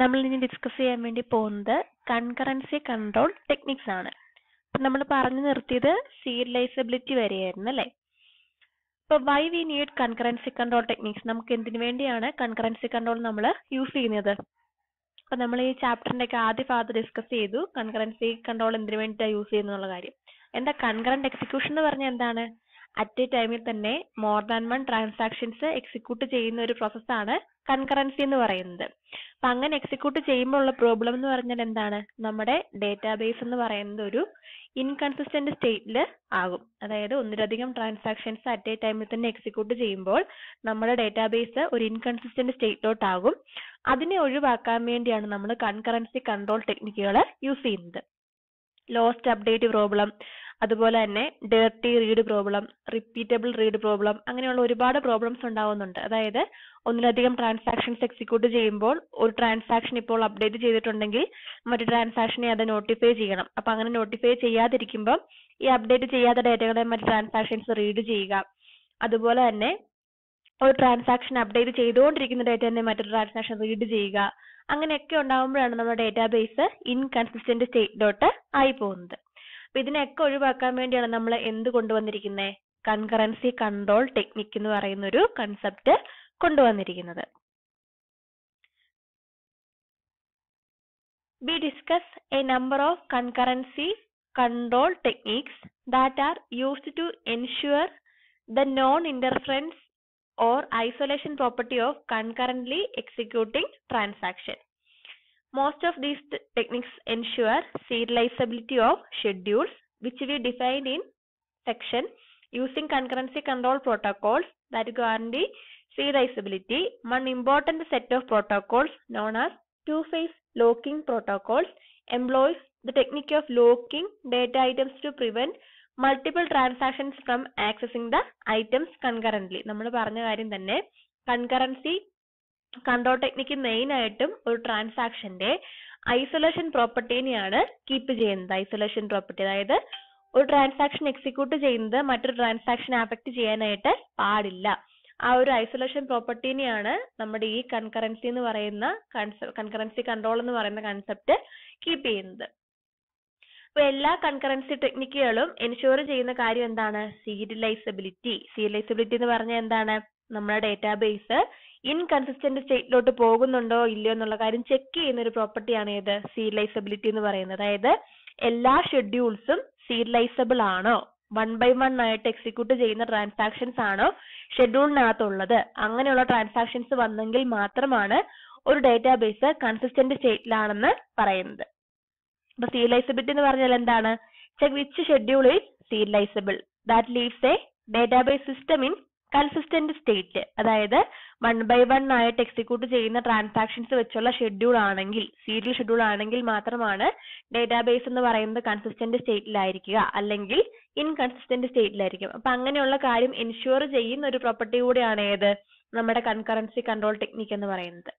നമ്മൾ ഇനി ഡിസ്കസ് ചെയ്യാൻ വേണ്ടി പോകുന്നത് കൺകറൻസി കൺട്രോൾ ടെക്നിക്സ് ആണ്. നമ്മൾ പറഞ്ഞു നിർത്തിയത് സീരിയലൈസബിലിറ്റി വരെയായിരുന്നു അല്ലേ? ഇപ്പൊ why we need concurrency control techniques നമുക്ക് എന്തിനു വേണ്ടിയാണ് കൺകറൻസി കൺട്രോൾ നമ്മൾ യൂസ് ചെയ്യുന്നത്? അപ്പൊ നമ്മൾ ഈ ചാപ്റ്ററിന്റെ ഒക്കെ ആദ്യ ഭാഗത്ത് ഡിസ്കസ് ചെയ്തു കൺകറൻസി കൺട്രോൾ എന്തിനു വേണ്ടിയിട്ടാണ് യൂസ് ചെയ്യുന്നുള്ള കാര്യം. എന്താ കൺകറന്റ് എക്സിക്യൂഷൻ എന്ന് പറഞ്ഞാൽ എന്താണ്? അറ്റ് എ ടൈമിൽ തന്നെ more than one transactions execute ചെയ്യുന്ന ഒരു പ്രോസസ്സാണ് കൺകറൻസി എന്ന് പറയുന്നത്. അപ്പൊ അങ്ങനെ എക്സിക്യൂട്ട് ചെയ്യുമ്പോൾ ഉള്ള പ്രോബ്ലം എന്ന് പറഞ്ഞാൽ എന്താണ്? നമ്മുടെ ഡേറ്റാബേസ് എന്ന് പറയുന്നത് ഒരു ഇൻകൺസിസ്റ്റന്റ് സ്റ്റേറ്റിൽ ആകും. അതായത് ഒന്നിലധികം ട്രാൻസാക്ഷൻസ് അറ്റ് എ ടൈമിൽ തന്നെ എക്സിക്യൂട്ട് ചെയ്യുമ്പോൾ നമ്മുടെ ഡേറ്റാബേസ് ഒരു ഇൻകൺസിസ്റ്റന്റ് സ്റ്റേറ്റിലോട്ടാകും അതിനെ ഒഴിവാക്കാൻ വേണ്ടിയാണ് നമ്മൾ കൺകറൻസി കൺട്രോൾ ടെക്നിക്കുകൾ യൂസ് ചെയ്യുന്നത്. ലോസ്റ്റ് അപ്ഡേറ്റ് പ്രോബ്ലം അതുപോലെ തന്നെ dirty read problem repeatable read problem അങ്ങനെയുള്ള ഒരുപാട് പ്രോബ്ലംസ് ഉണ്ടാവുന്നുണ്ട്. അതായത് ഒന്നിലധികം ട്രാൻസാക്ഷൻസ് എക്സിക്യൂട്ട് ചെയ്യുമ്പോൾ ഒരു ട്രാൻസാക്ഷൻ ഇപ്പോൾ അപ്ഡേറ്റ് ചെയ്തിട്ടുണ്ടെങ്കിൽ മറ്റു ട്രാൻസാക്ഷനെ അത് നോട്ടിഫൈ ചെയ്യണം. അപ്പൊ അങ്ങനെ നോട്ടിഫൈ ചെയ്യാതിരിക്കുമ്പോൾ ഈ അപ്ഡേറ്റ് ചെയ്യാത്ത ഡേറ്റകളെ മറ്റു ട്രാൻസാക്ഷൻസ് റീഡ് ചെയ്യുക. അതുപോലെ തന്നെ ഒരു ട്രാൻസാക്ഷൻ അപ്ഡേറ്റ് ചെയ്തുകൊണ്ടിരിക്കുന്ന ഡേറ്റ തന്നെ മറ്റൊരു ട്രാൻസാക്ഷൻ റീഡ് ചെയ്യുക. അങ്ങനെയൊക്കെ ഉണ്ടാകുമ്പോഴാണ് നമ്മുടെ ഡേറ്റാബേസ് ഇൻകൺസിസ്റ്റന്റ് സ്റ്റേറ്റിലോട്ട് ആയി പോകുന്നത്. അപ്പൊ ഇതിനെയൊക്കെ ഒഴിവാക്കാൻ വേണ്ടിയാണ് നമ്മൾ എന്ത് കൊണ്ടുവന്നിരിക്കുന്നത് കൺകറൻസി കൺട്രോൾ ടെക്നിക് എന്ന് പറയുന്ന ഒരു കൺസെപ്റ്റ് കൊണ്ടുവന്നിരിക്കുന്നത് We discuss a number of concurrency control techniques that are used to ensure the non-interference or isolation property of concurrently executing transaction. Most of these techniques ensure serializability of schedules which we defined in section using concurrency control protocols that guarantee serializability. One important set of protocols known as two-phase locking protocols employs the technique of locking data items to prevent multiple transactions from accessing the items concurrently. നമ്മൾ പറഞ്ഞ കാര്യം തന്നെ concurrency control technique main ആയിട്ടും ഒരു ട്രാൻസാക്ഷന്റെ isolation പ്രോപ്പർട്ടീനെയാണ് keep ചെയ്യുന്നത്. Isolation property അതായത് ഒരു ട്രാൻസാക്ഷൻ എക്സിക്യൂട്ട് ചെയ്യുന്നത് മറ്റൊരു ട്രാൻസാക്ഷൻ അഫക്ട് ചെയ്യാനായിട്ട് പാടില്ല. ആ ഒരു ഐസൊലേഷൻ പ്രോപ്പർട്ടീനെയാണ് നമ്മുടെ ഈ കൺകറൻസി എന്ന് പറയുന്ന കൺകറൻസി കൺട്രോൾ എന്ന് പറയുന്ന കൺസെപ്റ്റ് കീപ്പ് ചെയ്യുന്നത്. അപ്പൊ എല്ലാ കൺകറൻസി ടെക്നിക്കുകളും എൻഷുവർ ചെയ്യുന്ന കാര്യം എന്താണ്? സീരിയലൈസബിലിറ്റി സീരിയലൈസബിലിറ്റി എന്ന് പറഞ്ഞാൽ എന്താണ്? നമ്മുടെ ഡേറ്റാബേസ് ഇൻകൺസിസ്റ്റന്റ് സ്റ്റേറ്റിലോട്ട് പോകുന്നുണ്ടോ ഇല്ലയോ എന്നുള്ള കാര്യം ചെക്ക് ചെയ്യുന്ന ഒരു പ്രോപ്പർട്ടിയാണ് ഏത്? സീരിയലൈസബിലിറ്റി എന്ന് പറയുന്നത്. അതായത് എല്ലാ ഷെഡ്യൂൾസും സീരിയലൈസബിൾ ആണോ? വൺ ബൈ വൺ ആയിട്ട് എക്സിക്യൂട്ട് ചെയ്യുന്ന ട്രാൻസാക്ഷൻസ് ആണോ ഷെഡ്യൂളിനകത്തുള്ളത് അങ്ങനെയുള്ള ട്രാൻസാക്ഷൻസ് വന്നെങ്കിൽ മാത്രമാണ് ഒരു ഡേറ്റാബേസ് കൺസിസ്റ്റന്റ് സ്റ്റേറ്റിലാണെന്ന് പറയുന്നത്. അപ്പൊ സീരിയലൈസബിലിറ്റി എന്ന് പറഞ്ഞാൽ എന്താണ്? Check which schedule is serialisable that leaves a database system inconsistent state അതായത് വൺ ബൈ വൺ ആയിട്ട് എക്സിക്യൂട്ട് ചെയ്യുന്ന ട്രാൻസാക്ഷൻസ് വെച്ചുള്ള ഷെഡ്യൂൾ ആണെങ്കിൽ സീരിയൽ ഷെഡ്യൂൾ ആണെങ്കിൽ മാത്രമാണ് ഡേറ്റാബേസ് എന്ന് പറയുന്നത് കൺസിസ്റ്റന്റ് സ്റ്റേറ്റിലായിരിക്കുക അല്ലെങ്കിൽ ഇൻകൺസിസ്റ്റന്റ് സ്റ്റേറ്റിലായിരിക്കും അപ്പൊ അങ്ങനെയുള്ള കാര്യം എൻഷുർ ചെയ്യുന്ന ഒരു പ്രോപ്പർട്ടി കൂടിയാണ് ഏത്? നമ്മുടെ കൺകറൻസി കൺട്രോൾ ടെക്നിക് എന്ന് പറയുന്നത്.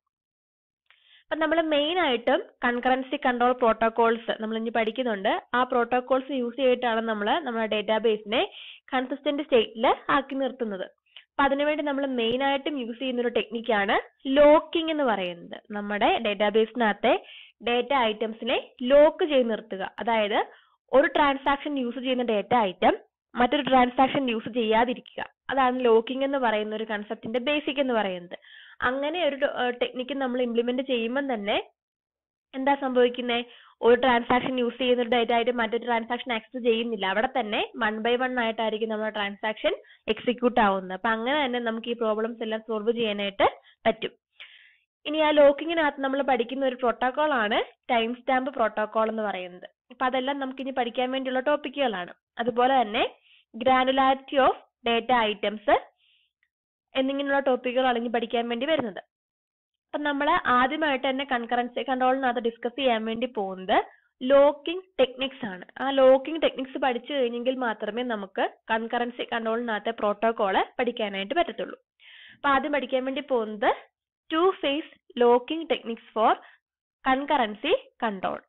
അപ്പൊ നമ്മൾ മെയിൻ ആയിട്ടും കൺകറൻസി കൺട്രോൾ പ്രോട്ടോകോൾസ് നമ്മൾ ഇനി പഠിക്കുന്നുണ്ട്. ആ പ്രോട്ടോകോൾസ് യൂസ് ചെയ്തിട്ടാണ് നമ്മൾ നമ്മുടെ ഡേറ്റാബേസിനെ കൺസിസ്റ്റന്റ് സ്റ്റേറ്റിൽ ആക്കി നിർത്തുന്നത്. അപ്പൊ അതിനുവേണ്ടി നമ്മൾ മെയിൻ ആയിട്ടും യൂസ് ചെയ്യുന്ന ഒരു ടെക്നിക്കാണ് ലോക്കിംഗ് എന്ന് പറയുന്നത്. നമ്മുടെ ഡേറ്റാബേസിനകത്തെ ഡേറ്റ ഐറ്റംസിനെ ലോക്ക് ചെയ്ത് നിർത്തുക. അതായത് ഒരു ട്രാൻസാക്ഷൻ യൂസ് ചെയ്യുന്ന ഡേറ്റ ഐറ്റം മറ്റൊരു ട്രാൻസാക്ഷൻ യൂസ് ചെയ്യാതിരിക്കുക. അതാണ് ലോക്കിംഗ് എന്ന് പറയുന്ന ഒരു കൺസെപ്റ്റിന്റെ ബേസിക് എന്ന് പറയുന്നത്. അങ്ങനെ ഒരു ടെക്നിക്ക് നമ്മൾ ഇംപ്ലിമെന്റ് ചെയ്യുമ്പോൾ തന്നെ എന്താ സംഭവിക്കുന്നേ? ഒരു ട്രാൻസാക്ഷൻ യൂസ് ചെയ്യുന്ന ഒരു ഡേറ്റ ആയിട്ട് മറ്റൊരു ട്രാൻസാക്ഷൻ ആക്സസ് ചെയ്യുന്നില്ല. അവിടെ തന്നെ വൺ ബൈ വൺ ആയിട്ടായിരിക്കും നമ്മുടെ ട്രാൻസാക്ഷൻ എക്സിക്യൂട്ട് ആവുന്നത്. അപ്പൊ അങ്ങനെ തന്നെ നമുക്ക് ഈ പ്രോബ്ലംസ് എല്ലാം സോൾവ് ചെയ്യാനായിട്ട് പറ്റും. ഇനി ആ ലോക്കിങ്ങിനകത്ത് നമ്മൾ പഠിക്കുന്ന ഒരു പ്രോട്ടോകോൾ ആണ് ടൈം സ്റ്റാമ്പ് പ്രോട്ടോകോൾ എന്ന് പറയുന്നത്. അപ്പൊ അതെല്ലാം നമുക്ക് ഇനി പഠിക്കാൻ വേണ്ടിയുള്ള ടോപ്പിക്കുകളാണ് അതുപോലെ തന്നെ ഗ്രാനുലാരിറ്റി ഓഫ് ഡേറ്റ ഐറ്റംസ് എന്നിങ്ങനെയുള്ള ടോപ്പിക്കുകളാണ് ഇനി പഠിക്കാൻ വേണ്ടി വരുന്നത്. അപ്പൊ നമ്മൾ ആദ്യമായിട്ട് തന്നെ കൺകറൻസി കൺട്രോളിനകത്ത് ഡിസ്കസ് ചെയ്യാൻ വേണ്ടി പോകുന്നത് ലോക്കിംഗ് ടെക്നിക്സ് ആണ്. ആ ലോക്കിംഗ് ടെക്നിക്സ് പഠിച്ചു കഴിഞ്ഞെങ്കിൽ മാത്രമേ നമുക്ക് കൺകറൻസി കൺട്രോളിനകത്തെ പ്രോട്ടോകോൾ പഠിക്കാനായിട്ട് പറ്റത്തുള്ളൂ. അപ്പൊ ആദ്യം പഠിക്കാൻ വേണ്ടി പോകുന്നത് two phase locking techniques for concurrency control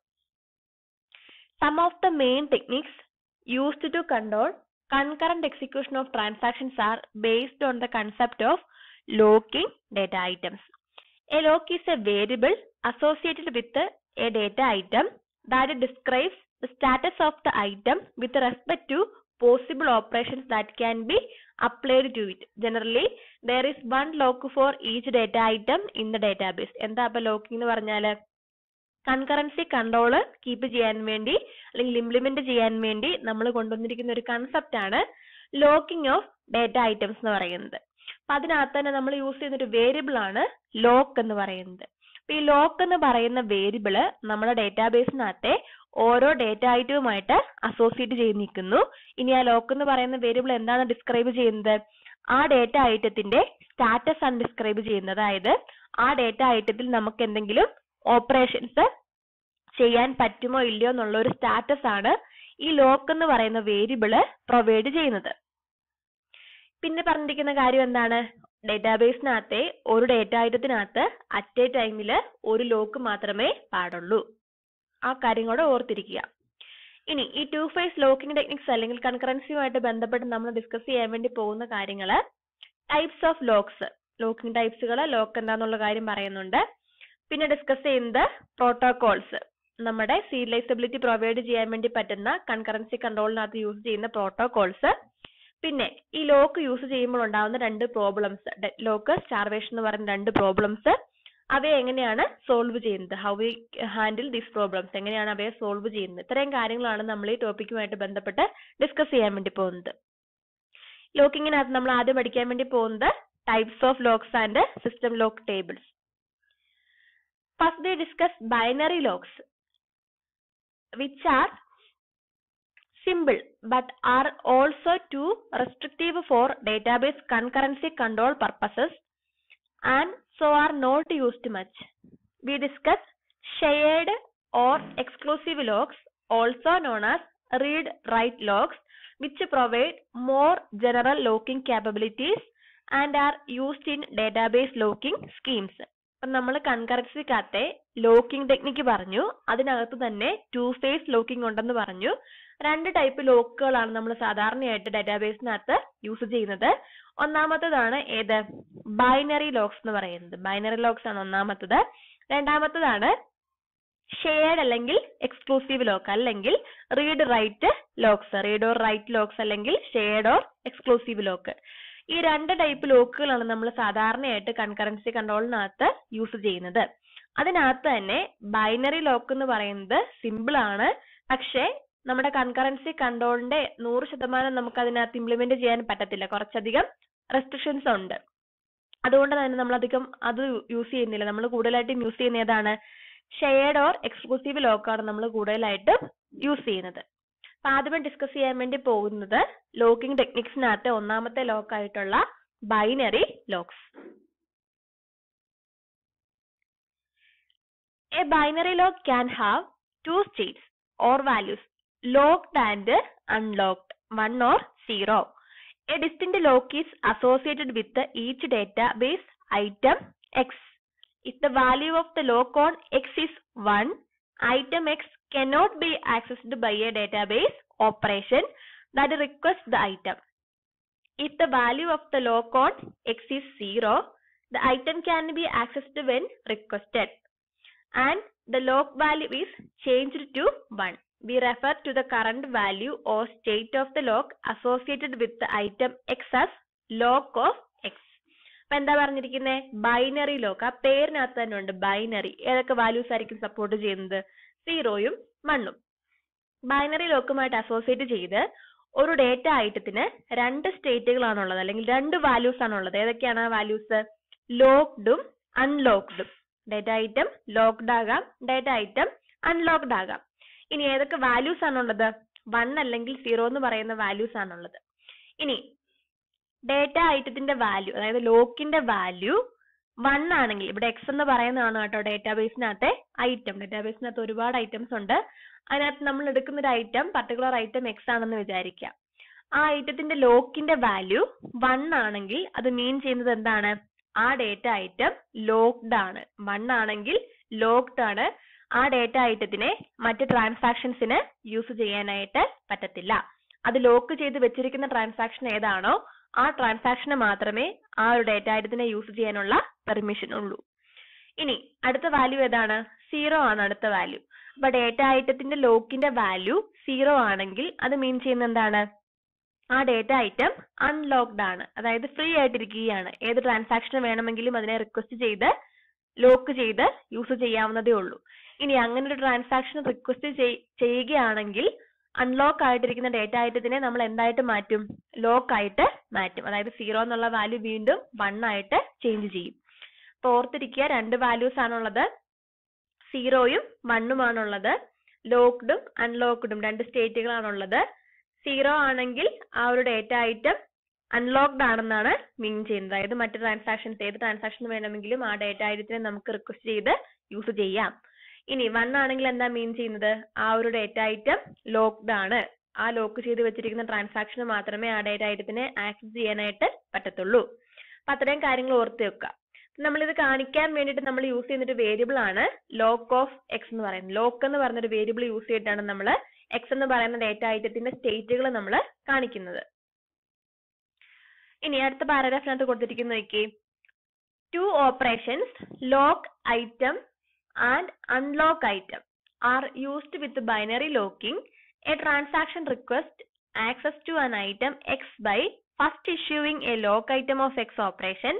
some of the main techniques used to control concurrent execution of transactions are based on the concept of locking data items. A lock is a variable associated with a data item that describes the status of the item with respect to possible operations that can be applied to it. Generally, there is one lock for each data item in the database. എന്താ അപ്പൊ locking എന്ന് പറഞ്ഞാൽ concurrency control keep ചെയ്യാൻ വേണ്ടി അല്ലെങ്കിൽ implement ചെയ്യാൻ വേണ്ടി നമ്മൾ കൊണ്ടുവന്നിരിക്കുന്ന ഒരു കൺസെപ്റ്റ് ആണ് ലോക്കിംഗ് ഓഫ് ഡേറ്റ ഐറ്റംസ് എന്ന് പറയുന്നത് അപ്പൊ അതിനകത്ത് തന്നെ നമ്മൾ യൂസ് ചെയ്യുന്ന ഒരു വേരിയബിൾ ആണ് ലോക്ക് എന്ന് പറയുന്നത്. അപ്പൊ ഈ ലോക്ക് എന്ന് പറയുന്ന വേരിയബിൾ നമ്മുടെ ഡേറ്റാബേസിനകത്തെ ഓരോ ഡേറ്റ ഐറ്റവുമായിട്ട് അസോസിയേറ്റ് ചെയ്ത് നിൽക്കുന്നു. ഇനി ആ ലോക്ക് എന്ന് പറയുന്ന വേരിയബിൾ എന്താണ് ഡിസ്ക്രൈബ് ചെയ്യുന്നത്? ആ ഡേറ്റ ഐറ്റത്തിന്റെ സ്റ്റാറ്റസ് ആണ് ഡിസ്ക്രൈബ് ചെയ്യുന്നത്. അതായത് ആ ഡേറ്റ ഐറ്റത്തിൽ നമുക്ക് എന്തെങ്കിലും ഓപ്പറേഷൻസ് ചെയ്യാൻ പറ്റുമോ ഇല്ലയോ എന്നുള്ള ഒരു സ്റ്റാറ്റസ് ആണ് ഈ ലോക്ക് എന്ന് പറയുന്ന വേരിയബിൾ പ്രൊവൈഡ് ചെയ്യുന്നത്. പിന്നെ പറഞ്ഞിരിക്കുന്ന കാര്യം എന്താണ്? ഡേറ്റാബേസിനകത്തെ ഒരു ഡേറ്റ ഐറ്റത്തിനകത്ത് അറ്റ് എ ടൈമിൽ ഒരു ലോക്ക് മാത്രമേ പാടുള്ളൂ. ആ കാര്യം കൂടെ ഓർത്തിരിക്കുക. ഇനി ഈ ടു ഫേസ് ലോക്കിംഗ് ടെക്നിക്സ് അല്ലെങ്കിൽ കൺകറൻസിയുമായിട്ട് ബന്ധപ്പെട്ട് നമ്മൾ ഡിസ്കസ് ചെയ്യാൻ വേണ്ടി പോകുന്ന കാര്യങ്ങൾ ടൈപ്സ് ഓഫ് ലോക്സ് ലോക്കിംഗ് ടൈപ്സുകൾ ലോക്ക് എന്താന്നുള്ള കാര്യം പറയുന്നുണ്ട്. പിന്നെ ഡിസ്കസ് ചെയ്യുന്നത് പ്രോട്ടോകോൾസ് നമ്മുടെ സീരിയലൈസബിലിറ്റി പ്രൊവൈഡ് ചെയ്യാൻ വേണ്ടി പറ്റുന്ന കൺകറൻസി കൺട്രോളിനകത്ത് യൂസ് ചെയ്യുന്ന പ്രോട്ടോകോൾസ് പിന്നെ ഈ ലോക്ക് യൂസ് ചെയ്യുമ്പോൾ ഉണ്ടാകുന്ന രണ്ട് പ്രോബ്ലംസ് ലോക്ക് സ്റ്റാർവേഷൻ എന്ന് പറയുന്ന രണ്ട് പ്രോബ്ലംസ് അവയെ എങ്ങനെയാണ് സോൾവ് ചെയ്യുന്നത്? How we handle these problems എങ്ങനെയാണ് അവയെ സോൾവ് ചെയ്യുന്നത്? ഇത്രയും കാര്യങ്ങളാണ് നമ്മൾ ഈ ടോപ്പിക്കുമായിട്ട് ബന്ധപ്പെട്ട് ഡിസ്കസ് ചെയ്യാൻ വേണ്ടി പോകുന്നത്. ലോക്കിങ്ങിനകത്ത് നമ്മൾ ആദ്യം പഠിക്കാൻ വേണ്ടി പോകുന്നത് types of locks and system lock tables first discuss binary locks which are simple but are also too restrictive for database concurrency control purposes and so are not used much. We discuss shared or exclusive locks also known as read-write locks which provide more general locking capabilities and are used in database locking schemes. അപ്പം നമ്മൾ കൺകറൻസിക്കകത്തെ locking technique പറഞ്ഞു അതിനകത്ത് തന്നെ to phase locking ഉണ്ടെന്ന് പറഞ്ഞു രണ്ട് type ലോക്കുകളാണ് നമ്മൾ സാധാരണയായിട്ട് ഡാറ്റാബേസിനകത്ത് യൂസ് ചെയ്യുന്നത്. ഒന്നാമത്തതാണ് ഏത്? ബൈനറി ലോക്സ് എന്ന് പറയുന്നത്. ബൈനറി ലോക്സ് ആണ് ഒന്നാമത്തത്. രണ്ടാമത്തതാണ് ഷെയർഡ് അല്ലെങ്കിൽ എക്സ്ക്ലൂസീവ് ലോക്ക് അല്ലെങ്കിൽ read write locks read or write locks അല്ലെങ്കിൽ ഷെയർഡ് ഓർ എക്സ്ക്ലൂസീവ് ലോക്ക് ഈ രണ്ട് ടൈപ്പ് ലോക്കുകളാണ് നമ്മൾ സാധാരണയായിട്ട് കൺകറൻസി കൺട്രോളിനകത്ത് യൂസ് ചെയ്യുന്നത്. അതിനകത്ത് തന്നെ ബൈനറി ലോക്ക് എന്ന് പറയുന്നത് സിമ്പിൾ ആണ്. പക്ഷേ നമ്മുടെ കൺകറൻസി കൺട്രോളിന്റെ നൂറ് ശതമാനം നമുക്ക് അതിനകത്ത് ഇംപ്ലിമെന്റ് ചെയ്യാൻ പറ്റത്തില്ല. കുറച്ചധികം റെസ്ട്രിക്ഷൻസ് ഉണ്ട്. അതുകൊണ്ട് തന്നെ നമ്മൾ അധികം അത് യൂസ് ചെയ്യുന്നില്ല. നമ്മൾ കൂടുതലായിട്ടും യൂസ് ചെയ്യുന്ന ഏതാണ്? ഷെയർഡ് ഓർ എക്സ്ക്ലൂസീവ് ലോക്കാണ് നമ്മൾ കൂടുതലായിട്ട് യൂസ് ചെയ്യുന്നത്. അപ്പൊ ആദ്യമേ ഡിസ്കസ് ചെയ്യാൻ വേണ്ടി പോകുന്നത് ലോക്കിംഗ് ടെക്നിക്സിനകത്ത് ഒന്നാമത്തെ ലോക്കായിട്ടുള്ള binary locks a binary lock can have two states or values locked and unlocked 1 or 0. A distinct lock is associated with each database item X. If the value of the lock on X is 1, item X cannot be accessed by a database operation that requests the item. If the value of the lock on X is 0, the item can be accessed when requested and the lock value is changed to 1. We refer to the current value or state of the lock associated with the item x as lock of x. അപ്പൊ എന്താ പറഞ്ഞിരിക്കുന്നത് binary lock ആ പേരിനകത്ത് തന്നെ ഉണ്ട് binary ഏതൊക്കെ values ആയിരിക്കും support ചെയ്യുന്നത്? സീറോയും വണ്ണും ബൈനറി ലോക്കുമായിട്ട് അസോസിയേറ്റ് ചെയ്ത് ഒരു ഡേറ്റ ഐറ്റത്തിന് രണ്ട് സ്റ്റേറ്റുകളാണുള്ളത് അല്ലെങ്കിൽ രണ്ട് വാല്യൂസ് ആണുള്ളത്. ഏതൊക്കെയാണ് ആ വാല്യൂസ് ലോക്ക്ഡും അൺലോക്ക്ഡും ഡേറ്റ ഐറ്റം ലോക്ക്ഡ് ആകാം. ഡേറ്റ ഐറ്റം അൺലോക്ക്ഡ് ആകാം. ഇനി ഏതൊക്കെ വാല്യൂസ് ആണുള്ളത് വൺ അല്ലെങ്കിൽ സീറോ എന്ന് പറയുന്ന വാല്യൂസ് ആണുള്ളത് ഇനി ഡേറ്റ ഐറ്റത്തിന്റെ വാല്യൂ അതായത് ലോക്കിന്റെ വാല്യൂ വൺ ആണെങ്കിൽ ഇവിടെ എക്സ് എന്ന് പറയുന്നതാണ് കേട്ടോ ഡേറ്റാബേസിനകത്തെ ഐറ്റം ഡേറ്റാബേസിനകത്ത് ഒരുപാട് ഐറ്റംസ് ഉണ്ട്. അതിനകത്ത് നമ്മൾ എടുക്കുന്ന ഒരു ഐറ്റം പർട്ടിക്കുലർ ഐറ്റം എക്സ് ആണെന്ന് വിചാരിക്കാം ആ ഐറ്റത്തിന്റെ ലോക്കിന്റെ വാല്യൂ വൺ ആണെങ്കിൽ അത് മീൻ ചെയ്യുന്നത് എന്താണ്? ആ ഡേറ്റ ഐറ്റം ലോക്ക്ഡ് ആണ്. വൺ ആണെങ്കിൽ ലോക്ക്ഡ് ആണ്. ആ ഡേറ്റ ഐറ്റത്തിനെ മറ്റ് ട്രാൻസാക്ഷൻസിന് യൂസ് ചെയ്യാനായിട്ട് പറ്റത്തില്ല. അത് ലോക്ക് ചെയ്ത് വെച്ചിരിക്കുന്ന ട്രാൻസാക്ഷൻ ഏതാണോ ആ ട്രാൻസാക്ഷന് മാത്രമേ ആ ഒരു ഡേറ്റ ഐറ്റത്തിനെ യൂസ് ചെയ്യാനുള്ള പെർമിഷൻ ഉള്ളൂ. ഇനി അടുത്ത വാല്യൂ ഏതാണ്? സീറോ ആണ് അടുത്ത വാല്യൂ അപ്പൊ ഡേറ്റ ഐറ്റത്തിന്റെ ലോക്കിന്റെ വാല്യൂ സീറോ ആണെങ്കിൽ അത് മീൻ ചെയ്യുന്ന എന്താണ്? ആ ഡേറ്റ ഐറ്റം അൺലോക്ക്ഡ് ആണ്. അതായത് ഫ്രീ ആയിട്ടിരിക്കുകയാണ്. ഏത് ട്രാൻസാക്ഷൻ വേണമെങ്കിലും അതിനെ റിക്വസ്റ്റ് ചെയ്ത് ലോക്ക് ചെയ്ത് യൂസ് ചെയ്യാവുന്നതേ ഉള്ളൂ. ഇനി അങ്ങനെ ഒരു ട്രാൻസാക്ഷൻ റിക്വസ്റ്റ് ചെയ്യുകയാണെങ്കിൽ അൺലോക്ക് ആയിട്ടിരിക്കുന്ന ഡേറ്റ ഐറ്റത്തിനെ നമ്മൾ എന്തായിട്ട് മാറ്റും? ലോക്ക് ആയിട്ട് മാറ്റും. അതായത് സീറോ എന്നുള്ള വാല്യൂ വീണ്ടും വൺ ആയിട്ട് ചേഞ്ച് ചെയ്യും. അപ്പൊ ഓർത്തിരിക്കുക രണ്ട് വാല്യൂസ് ആണുള്ളത്. സീറോയും വണ്ണുമാണുള്ളത് ലോക്ക്ഡും അൺലോക്ക്ഡും രണ്ട് സ്റ്റേറ്റുകളാണുള്ളത് സീറോ ആണെങ്കിൽ ആ ഒരു ഡേറ്റ ഐറ്റം അൺലോക്ക്ഡ് ആണെന്നാണ് മീൻ ചെയ്യുന്നത്. അതായത് മറ്റു ട്രാൻസാക്ഷൻസ് ഏത് ട്രാൻസാക്ഷൻ വേണമെങ്കിലും ആ ഡേറ്റ ഐറ്റത്തിനെ നമുക്ക് റിക്വസ്റ്റ് ചെയ്ത് യൂസ് ചെയ്യാം. ഇനി വൺ ആണെങ്കിൽ എന്താ മീൻ ചെയ്യുന്നത്? ആ ഒരു ഡേറ്റ ഐറ്റം ലോക്ക്ഡ് ആണ്. ആ ലോക്ക് ചെയ്ത് വെച്ചിരിക്കുന്ന ട്രാൻസാക്ഷന് മാത്രമേ ആ ഡേറ്റ ഐറ്റത്തിനെ ആക്സസ് ചെയ്യാനായിട്ട് പറ്റത്തുള്ളൂ. അപ്പൊ അത്രയും കാര്യങ്ങൾ ഓർത്ത് വെക്കുക. നമ്മളിത് കാണിക്കാൻ വേണ്ടിയിട്ട് നമ്മൾ യൂസ് ചെയ്യുന്ന ഒരു വേരിയബിൾ ആണ് ലോക്ക് ഓഫ് എക്സ് എന്ന് പറയുന്നത്. ലോക്ക് എന്ന് പറഞ്ഞ ഒരു വേരിയബിൾ യൂസ് ചെയ്തിട്ടാണ് നമ്മൾ എക്സ് എന്ന് പറയുന്ന ഡേറ്റ ഐറ്റത്തിന്റെ സ്റ്റേറ്റുകൾ നമ്മൾ കാണിക്കുന്നത്. ഇനി അടുത്ത പാരഗ്രാഫിനകത്ത് കൊടുത്തിരിക്കുന്ന നോക്കി two operations lock item and unlock item are used with binary locking. A transaction request access to an item X by first issuing a lock item of X operation.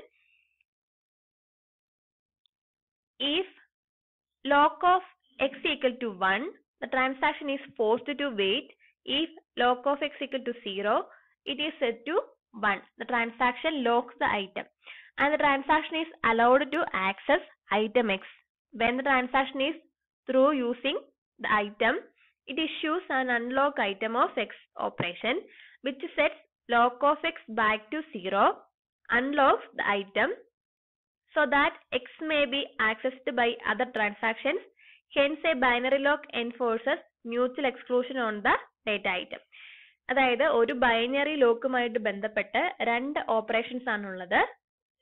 If lock of X equal to 1, the transaction is forced to wait. If lock of X equal to 0, it is set to 1. The transaction locks the item and the transaction is allowed to access item X. when the transaction is through using the item it issues an unlock item of x operation which sets lock of x back to 0 unlocks the item so that x may be accessed by other transactions hence a binary lock enforces mutual exclusion on the data item അതായത് ഒരു binary ലോക്കുമായിട്ട് ബന്ധപ്പെട്ട് രണ്ട് operations ആണുള്ളത്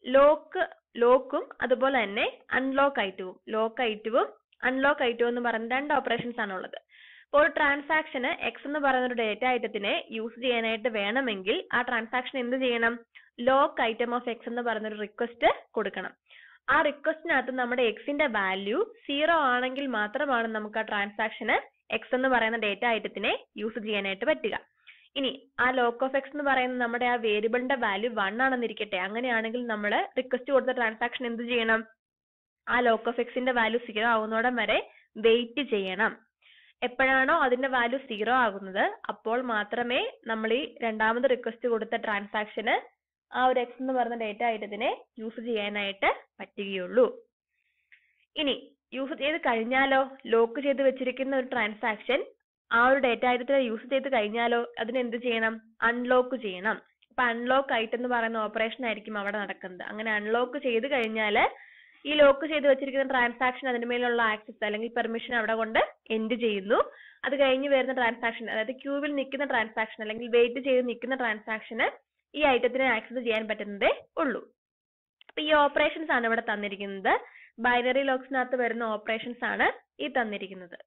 lock ലോക്കും അതുപോലെ തന്നെ unlock ഐറ്റവും lock ഐറ്റവും unlock ഐറ്റവും എന്ന് പറയുന്ന രണ്ട് ഓപ്പറേഷൻസ് ആണുള്ളത് അപ്പോൾ ഒരു ട്രാൻസാക്ഷന് എക്സ് എന്ന് പറയുന്ന ഒരു ഡേറ്റ ഐറ്റത്തിനെ യൂസ് ചെയ്യാനായിട്ട് വേണമെങ്കിൽ ആ ട്രാൻസാക്ഷൻ എന്ത് ചെയ്യണം? ലോക്ക് ഐറ്റം ഓഫ് എക്സ് എന്ന് പറയുന്ന ഒരു റിക്വസ്റ്റ് കൊടുക്കണം. ആ റിക്വസ്റ്റിനകത്ത് നമ്മുടെ എക്സിന്റെ വാല്യൂ സീറോ ആണെങ്കിൽ മാത്രമാണ് നമുക്ക് ആ ട്രാൻസാക്ഷന് എക്സ് എന്ന് പറയുന്ന ഡേറ്റ ഐറ്റത്തിനെ യൂസ് ചെയ്യാനായിട്ട് പറ്റുക. ഇനി ആ ലോക്ക് ഓഫ് എക്സ് എന്ന് പറയുന്നത് നമ്മുടെ ആ വേരിയബിളിന്റെ വാല്യൂ വൺ ആണെന്നിരിക്കട്ടെ അങ്ങനെയാണെങ്കിൽ നമ്മൾ റിക്വസ്റ്റ് കൊടുത്ത ട്രാൻസാക്ഷൻ എന്ത് ചെയ്യണം? ആ ലോക്ക് ഓഫ് എക്സിന്റെ വാല്യൂ സീറോ ആവുന്നോടം വരെ വെയിറ്റ് ചെയ്യണം. എപ്പോഴാണോ അതിന്റെ വാല്യൂ സീറോ ആകുന്നത് അപ്പോൾ മാത്രമേ നമ്മൾ ഈ രണ്ടാമത് റിക്വസ്റ്റ് കൊടുത്ത ട്രാൻസാക്ഷന് ആ ഒരു എക്സ് എന്ന് പറയുന്ന ഡേറ്റ ഐറ്റത്തിനെ യൂസ് ചെയ്യാനായിട്ട് പറ്റുകയുള്ളൂ. ഇനി യൂസ് ചെയ്ത് കഴിഞ്ഞാലോ? ലോക്ക് ചെയ്ത് വെച്ചിരിക്കുന്ന ഒരു ട്രാൻസാക്ഷൻ ആ ഒരു ഡേറ്റ ഐറ്റത്തിനെ യൂസ് ചെയ്ത് കഴിഞ്ഞാലോ അതിന് എന്ത് ചെയ്യണം? അൺലോക്ക് ചെയ്യണം. അപ്പൊ അൺലോക്ക് ആയിട്ട് എന്ന് പറയുന്ന ഓപ്പറേഷൻ ആയിരിക്കും അവിടെ നടക്കുന്നത്. അങ്ങനെ അൺലോക്ക് ചെയ്ത് കഴിഞ്ഞാൽ ഈ ലോക്ക് ചെയ്ത് വെച്ചിരിക്കുന്ന ട്രാൻസാക്ഷൻ അതിന് മേലുള്ള ആക്സസ് അല്ലെങ്കിൽ പെർമിഷൻ അവിടെ കൊണ്ട് എൻഡ് ചെയ്യുന്നു. അത് കഴിഞ്ഞ് വരുന്ന ട്രാൻസാക്ഷൻ അതായത് ക്യൂവിൽ നിൽക്കുന്ന ട്രാൻസാക്ഷൻ അല്ലെങ്കിൽ വെയിറ്റ് ചെയ്ത് നിൽക്കുന്ന ട്രാൻസാക്ഷന് ഈ ഐറ്റത്തിന് ആക്സസ് ചെയ്യാൻ പറ്റുന്നതേ ഉള്ളൂ. അപ്പൊ ഈ ഓപ്പറേഷൻസ് ആണ് ഇവിടെ തന്നിരിക്കുന്നത്. ബൈനറി ലോക്സിനകത്ത് വരുന്ന ഓപ്പറേഷൻസ് ആണ് ഈ തന്നിരിക്കുന്നത്.